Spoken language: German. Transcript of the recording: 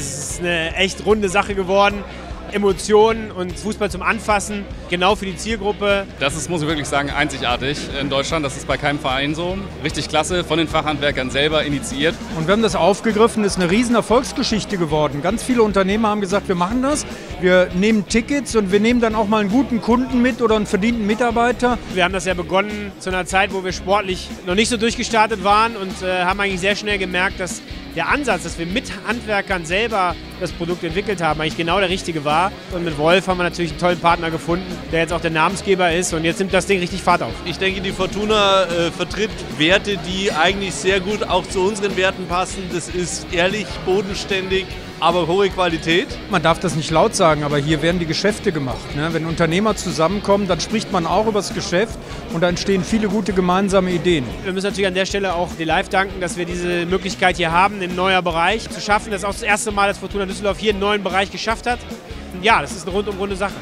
ist eine echt runde Sache geworden. Emotionen und Fußball zum Anfassen, genau für die Zielgruppe. Das ist, muss ich wirklich sagen, einzigartig in Deutschland. Das ist bei keinem Verein so. Richtig klasse, von den Fachhandwerkern selber initiiert. Und wir haben das aufgegriffen, ist eine riesen Erfolgsgeschichte geworden. Ganz viele Unternehmer haben gesagt, wir machen das, wir nehmen Tickets und wir nehmen dann auch mal einen guten Kunden mit oder einen verdienten Mitarbeiter. Wir haben das ja begonnen zu einer Zeit, wo wir sportlich noch nicht so durchgestartet waren und äh, haben eigentlich sehr schnell gemerkt, dass der Ansatz, dass wir mit Handwerkern selber das Produkt entwickelt haben, eigentlich genau der richtige war. Und mit Wolf haben wir natürlich einen tollen Partner gefunden, der jetzt auch der Namensgeber ist und jetzt nimmt das Ding richtig Fahrt auf. Ich denke, die Fortuna äh, vertritt Werte, die eigentlich sehr gut auch zu unseren Werten passen. Das ist ehrlich, bodenständig, aber hohe Qualität. Man darf das nicht laut sagen, aber hier werden die Geschäfte gemacht. Ne? Wenn Unternehmer zusammenkommen, dann spricht man auch über das Geschäft und da entstehen viele gute gemeinsame Ideen. Wir müssen natürlich an der Stelle auch die Live danken, dass wir diese Möglichkeit hier haben, einen neuen Bereich zu schaffen. Das ist auch das erste Mal, dass Fortuna Düsseldorf hier einen neuen Bereich geschafft hat. Ja, das ist eine rundum runde Sache.